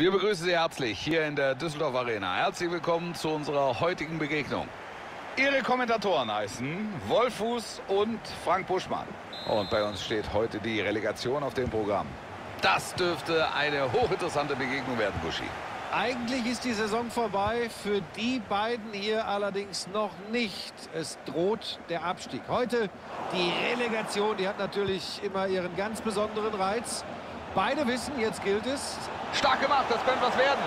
Wir begrüßen Sie herzlich hier in der Düsseldorf Arena. Herzlich willkommen zu unserer heutigen Begegnung. Ihre Kommentatoren heißen Wolfuß und Frank Buschmann. Und bei uns steht heute die Relegation auf dem Programm. Das dürfte eine hochinteressante Begegnung werden, Buschi. Eigentlich ist die Saison vorbei, für die beiden hier allerdings noch nicht. Es droht der Abstieg. Heute die Relegation, die hat natürlich immer ihren ganz besonderen Reiz. Beide wissen, jetzt gilt es, Stark gemacht, das könnte was werden.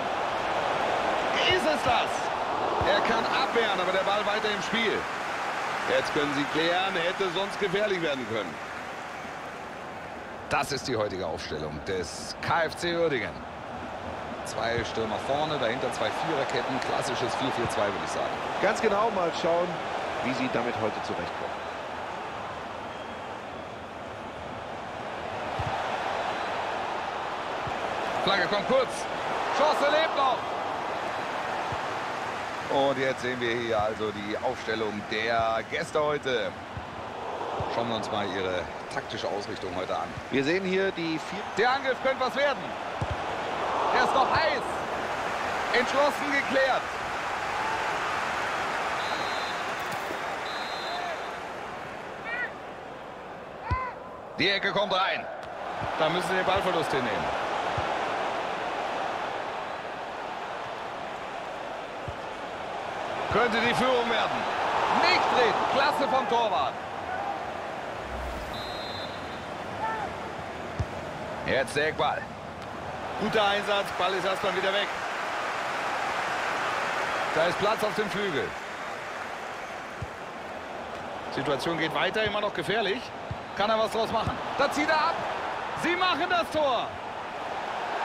Ist es das? Er kann abwehren, aber der Ball weiter im Spiel. Jetzt können sie klären, hätte sonst gefährlich werden können. Das ist die heutige Aufstellung des KfC Uerdingen. Zwei Stürmer vorne, dahinter zwei Viererketten. Klassisches 4-4-2, würde ich sagen. Ganz genau mal schauen, wie sie damit heute zurechtkommen. Flagge kommt kurz. Chance lebt noch. Und jetzt sehen wir hier also die Aufstellung der Gäste heute. Schauen wir uns mal ihre taktische Ausrichtung heute an. Wir sehen hier die vier... Der Angriff könnte was werden. Er ist noch heiß. Entschlossen geklärt. Die Ecke kommt rein. Da müssen sie den Ballverlust hinnehmen. Könnte die Führung werden. Nicht drin. Klasse vom Torwart. Jetzt der Eckball. Guter Einsatz. Ball ist erstmal wieder weg. Da ist Platz auf dem Flügel. Situation geht weiter. Immer noch gefährlich. Kann er was draus machen. Da zieht er ab. Sie machen das Tor.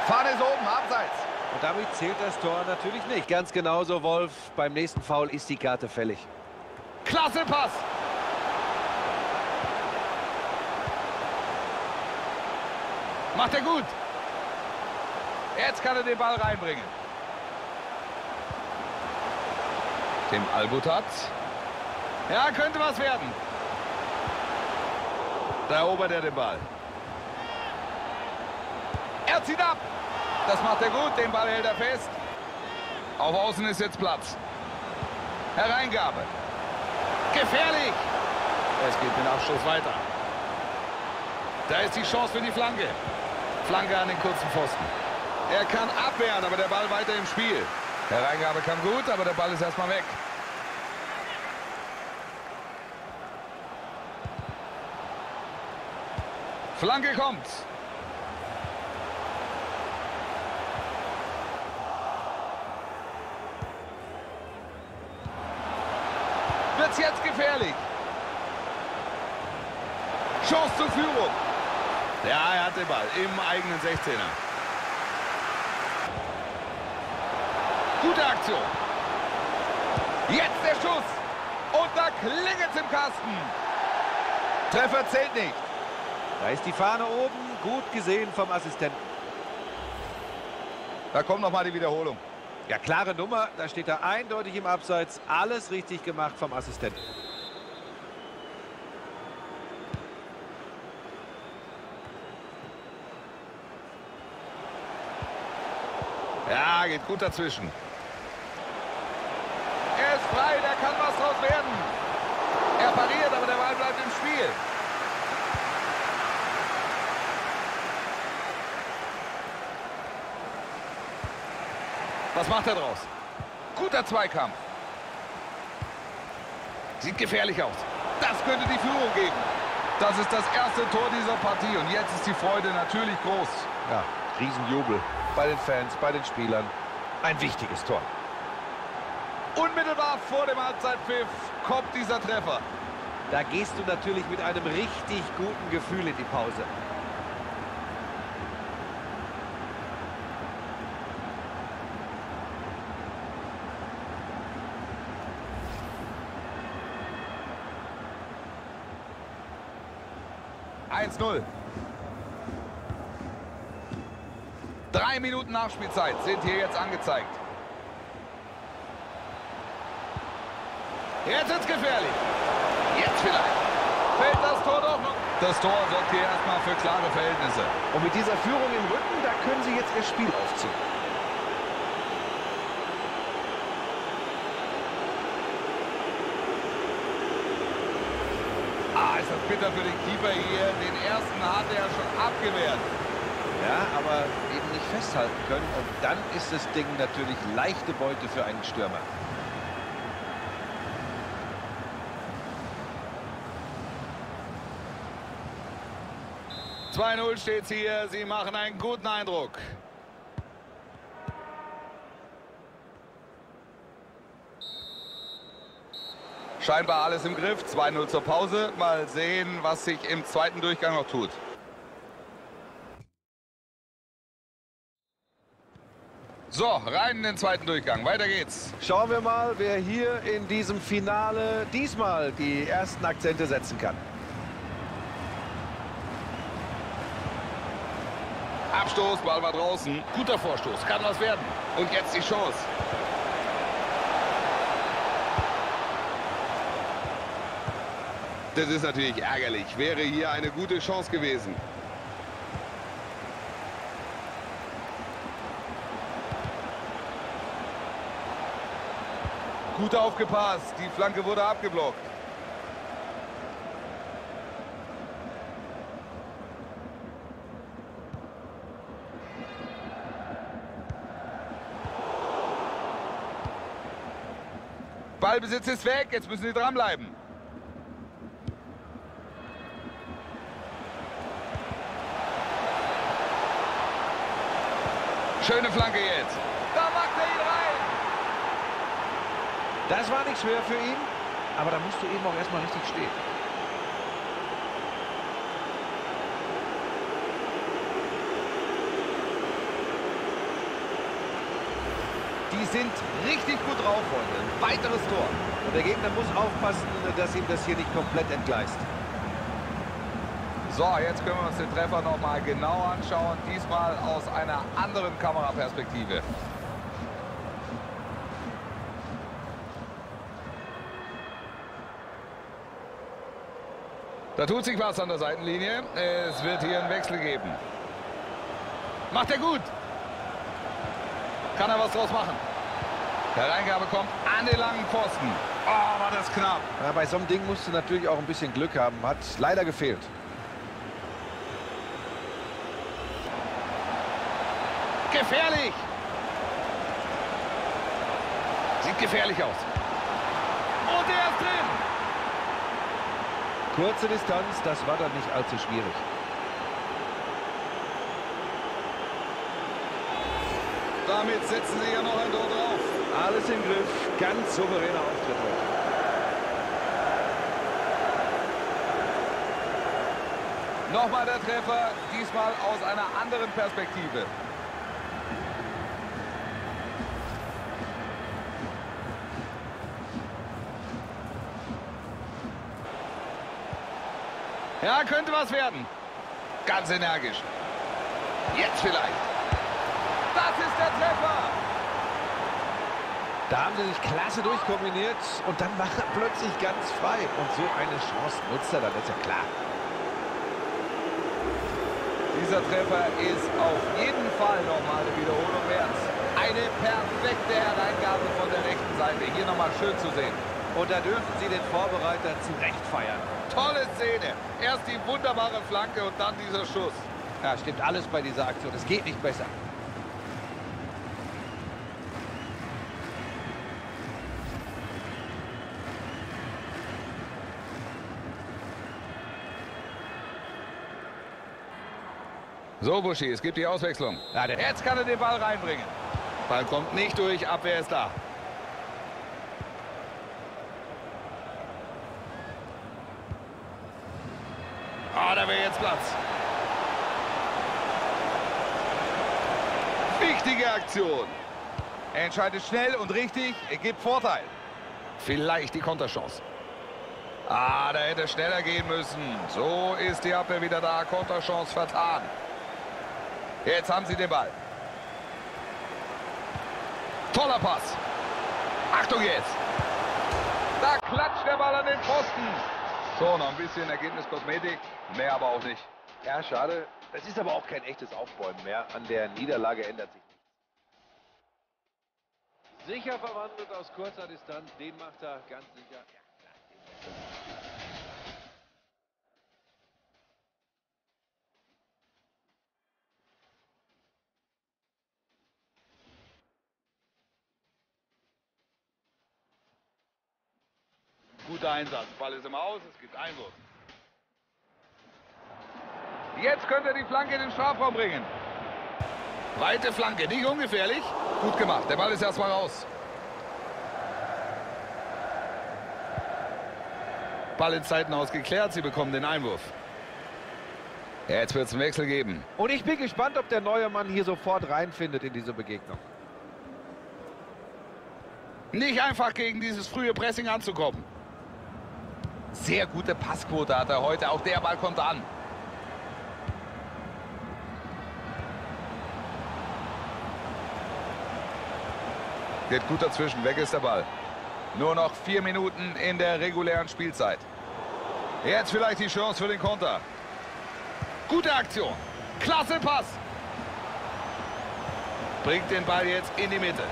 Fahne ist oben. Abseits. Und damit zählt das Tor natürlich nicht. Ganz genauso, Wolf. Beim nächsten Foul ist die Karte fällig. Klasse Pass. Macht er gut. Jetzt kann er den Ball reinbringen. Tim Albutat. Ja, könnte was werden. Da erobert er den Ball. Er zieht ab. Das macht er gut, den Ball hält er fest. Auf Außen ist jetzt Platz. Hereingabe. Gefährlich. Es geht den Abschluss weiter. Da ist die Chance für die Flanke. Flanke an den kurzen Pfosten. Er kann abwehren, aber der Ball weiter im Spiel. Hereingabe kam gut, aber der Ball ist erstmal weg. Flanke kommt. Wird es jetzt gefährlich. Chance zur Führung. Ja, er hat den Ball im eigenen 16er. Gute Aktion. Jetzt der Schuss. Und da klingelt im Kasten. Treffer zählt nicht. Da ist die Fahne oben. Gut gesehen vom Assistenten. Da kommt noch mal die Wiederholung. Ja, klare Nummer. Da steht er eindeutig im Abseits. Alles richtig gemacht vom Assistenten. Ja, geht gut dazwischen. Er ist frei, da kann was draus werden. Er pariert, aber der Ball bleibt im Spiel. Was macht er draus? Guter Zweikampf. Sieht gefährlich aus. Das könnte die Führung geben. Das ist das erste Tor dieser Partie und jetzt ist die Freude natürlich groß. Ja, Riesenjubel bei den Fans, bei den Spielern. Ein wichtiges Tor. Unmittelbar vor dem Halbzeitpfiff kommt dieser Treffer. Da gehst du natürlich mit einem richtig guten Gefühl in die Pause. Eins null. Drei Minuten Nachspielzeit sind hier jetzt angezeigt. Jetzt ist gefährlich. Jetzt vielleicht. Fällt das Tor doch noch. Das Tor sorgt hier erstmal für klare Verhältnisse. Und mit dieser Führung im Rücken, da können sie jetzt ihr Spiel aufziehen. Bitter für den Keeper hier. Den ersten hat er schon abgewehrt. Ja, aber eben nicht festhalten können. Und dann ist das Ding natürlich leichte Beute für einen Stürmer. 2-0 steht hier. Sie machen einen guten Eindruck. Scheinbar alles im Griff. 2-0 zur Pause. Mal sehen, was sich im zweiten Durchgang noch tut. So, rein in den zweiten Durchgang. Weiter geht's. Schauen wir mal, wer hier in diesem Finale diesmal die ersten Akzente setzen kann. Abstoß, Ball war draußen. Guter Vorstoß, kann was werden. Und jetzt die Chance. Das ist natürlich ärgerlich. Wäre hier eine gute Chance gewesen. Gut aufgepasst. Die Flanke wurde abgeblockt. Ballbesitz ist weg, jetzt müssen sie dranbleiben. Schöne Flanke jetzt. Da macht er ihn rein. Das war nicht schwer für ihn, aber da musst du eben auch erstmal richtig stehen. Die sind richtig gut drauf heute. Ein weiteres Tor. Und der Gegner muss aufpassen, dass ihm das hier nicht komplett entgleist. So, jetzt können wir uns den Treffer noch mal genau anschauen. Diesmal aus einer anderen Kameraperspektive. Da tut sich was an der Seitenlinie. Es wird hier einen Wechsel geben. Macht er gut. Kann er was draus machen. Der Reingabe kommt an den langen Pfosten. Oh, war das knapp. Ja, bei so einem Ding musst du natürlich auch ein bisschen Glück haben. Hat leider gefehlt. Gefährlich. Sieht gefährlich aus. Und er ist drin. Kurze Distanz, das war dann nicht allzu schwierig. Damit setzen sie ja noch ein Tor drauf. Alles im Griff, ganz souveräner Auftritt heute. Nochmal der Treffer, diesmal aus einer anderen Perspektive. Ja, könnte was werden. Ganz energisch. Jetzt vielleicht. Das ist der Treffer. Da haben sie sich klasse durchkombiniert und dann war er plötzlich ganz frei. Und so eine Chance nutzt er dann, ist ja klar. Dieser Treffer ist auf jeden Fall nochmal eine Wiederholung wert. Eine perfekte Hereingabe von der rechten Seite. Hier nochmal schön zu sehen. Und da dürfen sie den Vorbereiter zu Recht feiern. Tolle Szene. Erst die wunderbare Flanke und dann dieser Schuss. Ja, stimmt alles bei dieser Aktion. Es geht nicht besser. So, Buschi, es gibt die Auswechslung. Ja, Jetzt kann er den Ball reinbringen. Ball kommt nicht durch, Abwehr ist da. Ah, da wäre jetzt Platz. Wichtige Aktion. Er entscheidet schnell und richtig, er gibt Vorteil. Vielleicht die Konterchance. Ah, da hätte er schneller gehen müssen. So ist die Abwehr wieder da. Konterchance vertan. Jetzt haben sie den Ball. Toller Pass. Achtung jetzt. Da klatscht der Ball an den Pfosten. So, noch ein bisschen Ergebniskosmetik. Mehr aber auch nicht. Ja, schade. Es ist aber auch kein echtes Aufbäumen mehr. An der Niederlage ändert sich nichts. Sicher verwandelt aus kurzer Distanz. Den macht er ganz sicher. Guter Einsatz. Ball ist im Aus, es gibt Einwurf. Jetzt könnte er die Flanke in den Strafraum bringen. Weite Flanke, nicht ungefährlich. Gut gemacht, der Ball ist erstmal raus. Ball in Zeiten ausgeklärt, sie bekommen den Einwurf. Ja, jetzt wird es einen Wechsel geben. Und ich bin gespannt, ob der neue Mann hier sofort reinfindet in diese Begegnung. Nicht einfach gegen dieses frühe Pressing anzukommen. Sehr gute Passquote hat er heute. Auch der Ball kommt an. Geht gut dazwischen. Weg ist der Ball. Nur noch vier Minuten in der regulären Spielzeit. Jetzt vielleicht die Chance für den Konter. Gute Aktion. Klasse Pass. Bringt den Ball jetzt in die Mitte.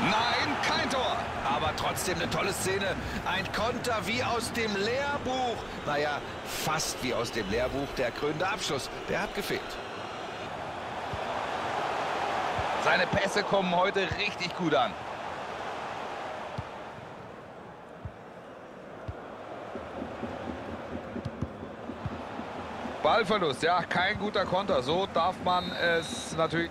Nein, kein Tor. Aber trotzdem eine tolle Szene. Ein Konter wie aus dem Lehrbuch. Naja, fast wie aus dem Lehrbuch. Der krönende Abschluss, der hat gefehlt. Seine Pässe kommen heute richtig gut an. Ballverlust, ja, kein guter Konter. So darf man es natürlich...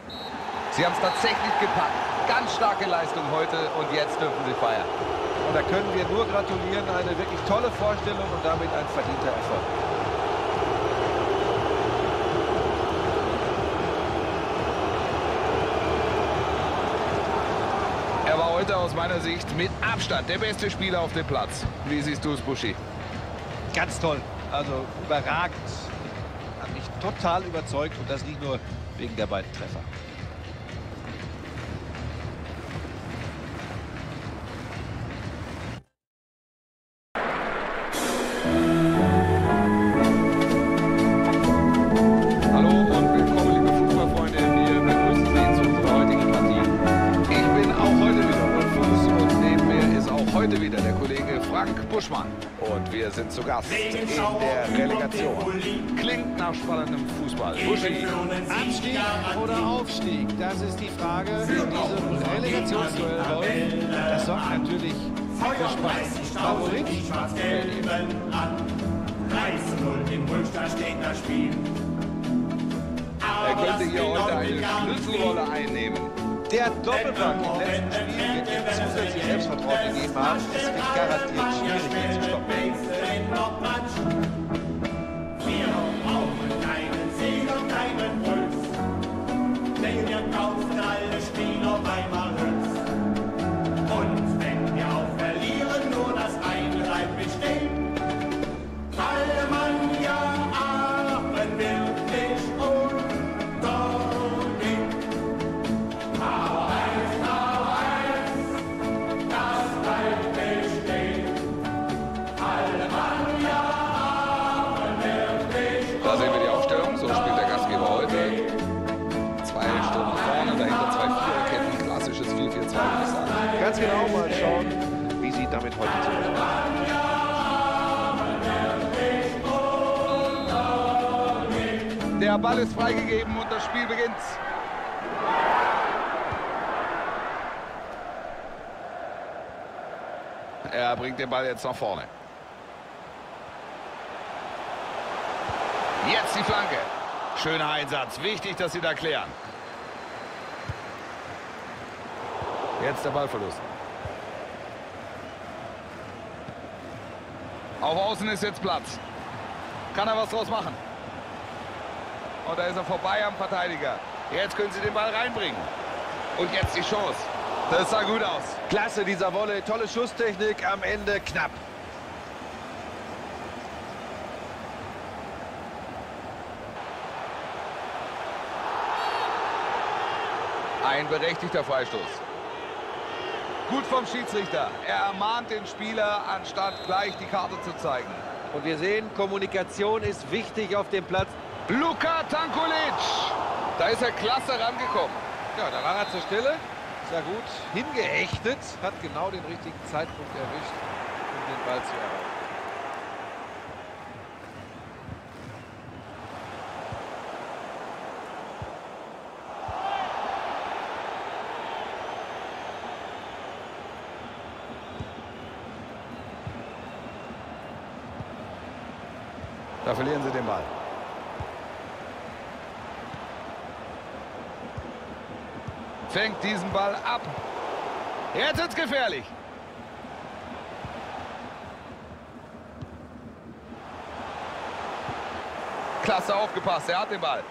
Sie haben es tatsächlich gepackt. Ganz starke Leistung heute und jetzt dürfen sie feiern. Und da können wir nur gratulieren. Eine wirklich tolle Vorstellung und damit ein verdienter Erfolg. Er war heute aus meiner Sicht mit Abstand der beste Spieler auf dem Platz. Wie siehst du es, Buschi? Ganz toll. Also überragend total überzeugt und das nicht nur wegen der beiden Treffer. Sind zu Gast in der Relegation. Klingt nach spannendem Fußball. Buschi. Abstieg oder Aufstieg? Das ist die Frage in diesem Relegationsduell, Wolf. Das sorgt natürlich für Spaß. Favorit? Er könnte hier heute eine Schlüsselrolle einnehmen. Der Doppelpack im letzten Spiel wird ihm zusätzlich Selbstvertrauen gegeben haben. Es wird garantiert schwierig, ihn zu stoppen. Ball ist freigegeben und das Spiel beginnt. Er bringt den Ball jetzt nach vorne. Jetzt die Flanke. Schöner Einsatz. Wichtig, dass sie da klären. Jetzt der Ballverlust. Auf Außen ist jetzt Platz. Kann er was draus machen? Und da ist er vorbei am Verteidiger. Jetzt können sie den Ball reinbringen. Und jetzt die Chance. Das sah gut aus. Klasse dieser Wolle. Tolle Schusstechnik. Am Ende knapp. Ein berechtigter Freistoß. Gut vom Schiedsrichter. Er ermahnt den Spieler, anstatt gleich die Karte zu zeigen. Und wir sehen, Kommunikation ist wichtig auf dem Platz. Luka Tankulic. Da ist er klasse rangekommen. Ja, da war er zur Stelle. Sehr gut hingeächtet. Hat genau den richtigen Zeitpunkt erwischt, um den Ball zu erreichen. Da verlieren sie den Ball. Fängt diesen Ball ab. Jetzt ist gefährlich. Klasse aufgepasst, er hat den Ball.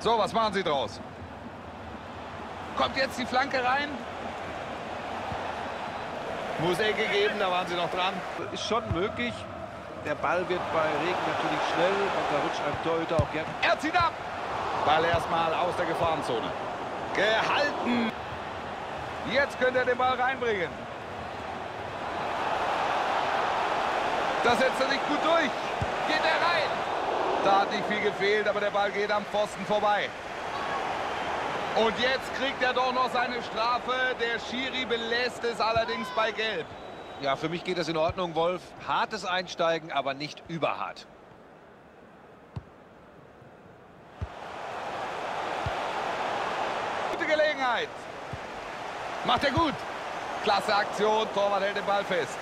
So, was machen sie draus? Kommt jetzt die Flanke rein. Muss Ecke geben, da waren sie noch dran. Ist schon möglich. Der Ball wird bei Regen natürlich schnell und da rutscht ein Torhüter auch gern. Er zieht ab. Ball erstmal aus der Gefahrenzone. Gehalten. Jetzt könnte er den Ball reinbringen. Das setzt er nicht gut durch. Geht er rein. Da hat nicht viel gefehlt, aber der Ball geht am Pfosten vorbei. Und jetzt kriegt er doch noch seine Strafe. Der Schiri belässt es allerdings bei Gelb. Ja, für mich geht das in Ordnung, Wolf. Hartes Einsteigen, aber nicht überhart. Gelegenheit. Macht er gut. Klasse Aktion. Torwart hält den Ball fest.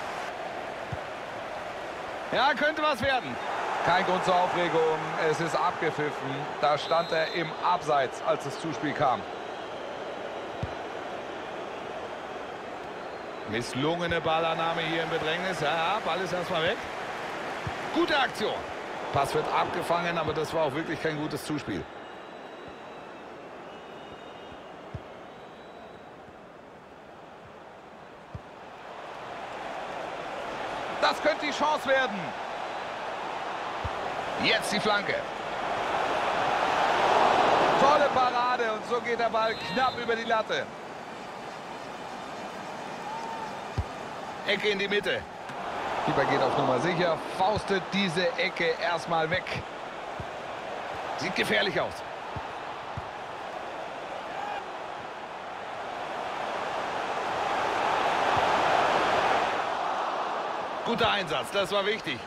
Ja, könnte was werden. Kein Grund zur Aufregung. Es ist abgepfiffen. Da stand er im Abseits, als das Zuspiel kam. Misslungene Ballannahme hier im Bedrängnis. Ja, Ball ist erstmal weg. Gute Aktion. Pass wird abgefangen, aber das war auch wirklich kein gutes Zuspiel. Das könnte die Chance werden. Jetzt die Flanke. Tolle Parade und so geht der Ball knapp über die Latte. Ecke in die Mitte. Keeper geht auf Nummer sicher, faustet diese Ecke erstmal weg. Sieht gefährlich aus. Guter Einsatz, das war wichtig.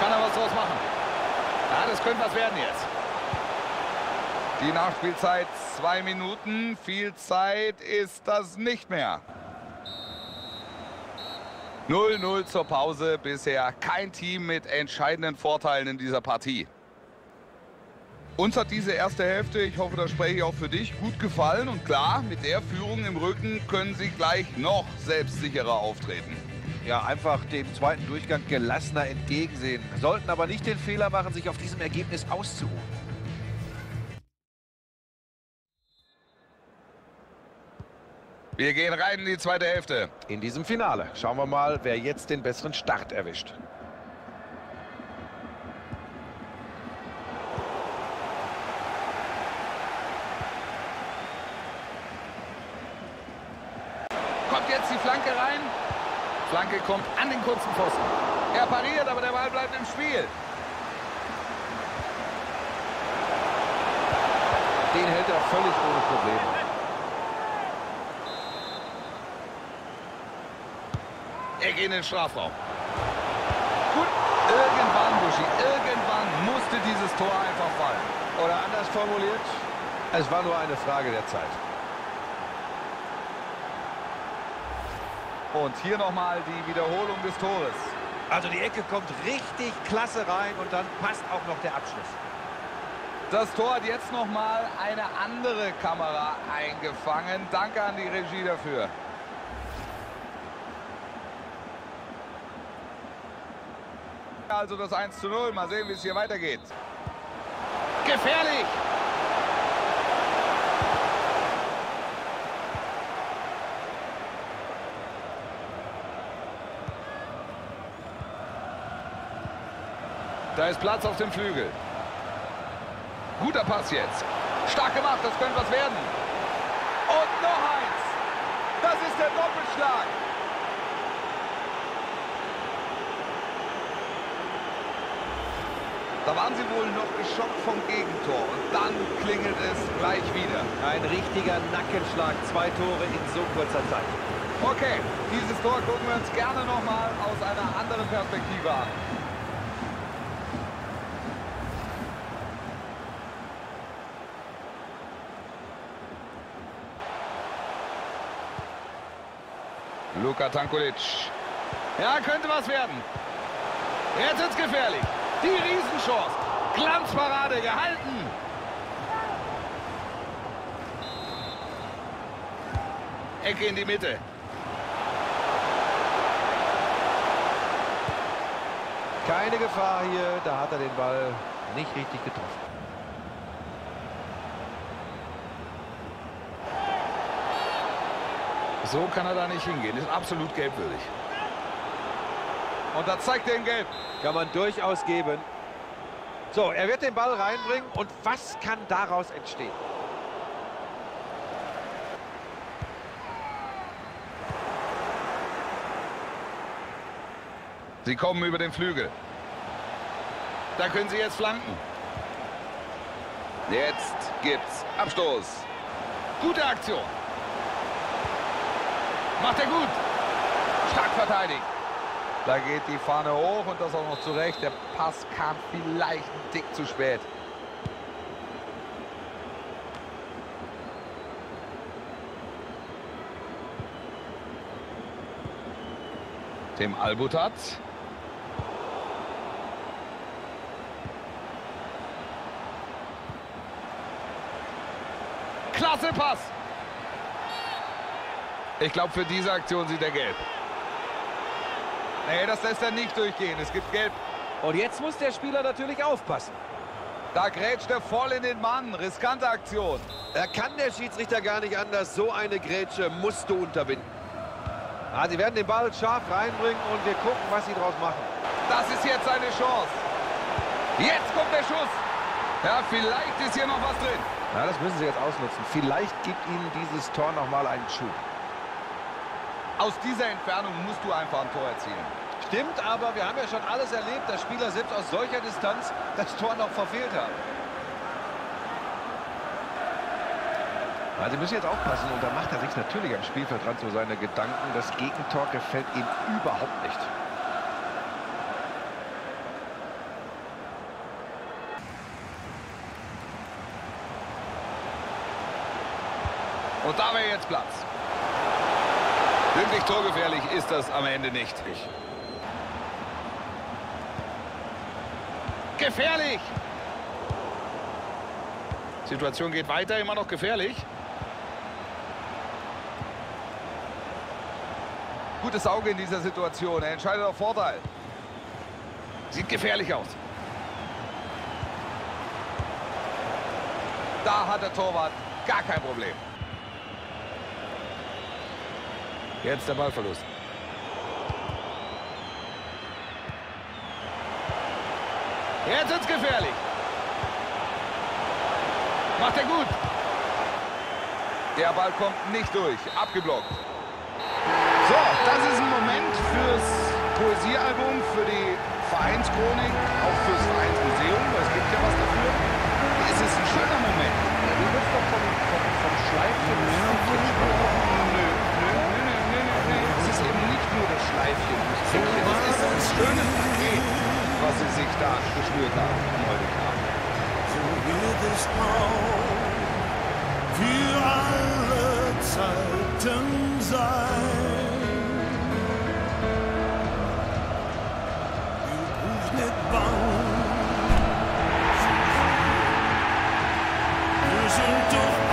Kann er was draus machen? Ja, das könnte was werden jetzt. Die Nachspielzeit zwei Minuten. Viel Zeit ist das nicht mehr. 0-0 zur Pause. Bisher kein Team mit entscheidenden Vorteilen in dieser Partie. Uns hat diese erste Hälfte, ich hoffe, das spreche ich auch für dich, gut gefallen. Und klar, mit der Führung im Rücken können sie gleich noch selbstsicherer auftreten. Ja, einfach dem zweiten Durchgang gelassener entgegensehen. Sollten aber nicht den Fehler machen, sich auf diesem Ergebnis auszuruhen. Wir gehen rein in die zweite Hälfte. In diesem Finale schauen wir mal, wer jetzt den besseren Start erwischt. Kommt jetzt die Flanke rein. Flanke kommt an den kurzen Pfosten. Er pariert, aber der Ball bleibt im Spiel. Den hält er völlig ohne Probleme. Er geht in den Strafraum. Gut, irgendwann, Buschi, irgendwann musste dieses Tor einfach fallen. Oder anders formuliert, es war nur eine Frage der Zeit. Und hier nochmal die Wiederholung des Tores. Also die Ecke kommt richtig klasse rein und dann passt auch noch der Abschluss. Das Tor hat jetzt nochmal eine andere Kamera eingefangen. Danke an die Regie dafür. Also das 1 zu 0. Mal sehen, wie es hier weitergeht. Gefährlich! Da ist Platz auf dem Flügel. Guter Pass jetzt. Stark gemacht, das könnte was werden. Und noch eins. Das ist der Doppelschlag. Da waren sie wohl noch geschockt vom Gegentor. Und dann klingelt es gleich wieder. Ein richtiger Nackenschlag. Zwei Tore in so kurzer Zeit. Okay, dieses Tor gucken wir uns gerne nochmal aus einer anderen Perspektive an. Luka Tankulic. Ja, könnte was werden. Jetzt ist gefährlich. Die Riesenchance. Glanzparade gehalten. Ecke in die Mitte. Keine Gefahr hier, da hat er den Ball nicht richtig getroffen. So kann er da nicht hingehen. Ist absolut gelbwürdig. Und da zeigt er ihn gelb. Kann man durchaus geben. So, er wird den Ball reinbringen und was kann daraus entstehen? Sie kommen über den Flügel. Da können sie jetzt flanken. Jetzt gibt's Abstoß. Gute Aktion. Macht er gut. Stark verteidigt. Da geht die Fahne hoch und das auch noch zurecht. Der Pass kam vielleicht ein Tick zu spät. Dem Albutat. Klasse Pass. Ich glaube, für diese Aktion sieht er gelb. Nee, das lässt er nicht durchgehen. Es gibt gelb. Und jetzt muss der Spieler natürlich aufpassen. Da grätscht er voll in den Mann. Riskante Aktion. Er kann der Schiedsrichter gar nicht anders. So eine Grätsche musst du unterbinden. Ah, sie werden den Ball scharf reinbringen und wir gucken, was sie draus machen. Das ist jetzt seine Chance. Jetzt kommt der Schuss. Ja, vielleicht ist hier noch was drin. Ja, das müssen sie jetzt ausnutzen. Vielleicht gibt ihnen dieses Tor noch mal einen Schub. Aus dieser Entfernung musst du einfach ein Tor erzielen. Stimmt, aber wir haben ja schon alles erlebt, dass Spieler selbst aus solcher Distanz das Tor noch verfehlt haben. Ja, sie müssen jetzt aufpassen und da macht er sich natürlich am Spielfeldrand so seine Gedanken. Das Gegentor gefällt ihm überhaupt nicht. Und da wäre jetzt Platz. Wirklich torgefährlich ist das am Ende nicht. Gefährlich! Situation geht weiter, immer noch gefährlich. Gutes Auge in dieser Situation, er entscheidet auf Vorteil. Sieht gefährlich aus. Da hat der Torwart gar kein Problem. Jetzt der Ballverlust. Jetzt wird's gefährlich. Macht er gut. Der Ball kommt nicht durch. Abgeblockt. So, das ist ein Moment fürs Poesiealbum, für die Vereinschronik, auch fürs Vereinsmuseum. Es gibt ja was dafür. Es ist ein schöner Moment. Ja, du wirst doch vom, vom, vom Schleifchen Nö, das Schleifchen. Es ist ein schönes Paket, was sie sich da geschnürt haben heute Abend. so wird es auch für alle Zeiten sein. Du brauchst nicht bang. Wir sind doch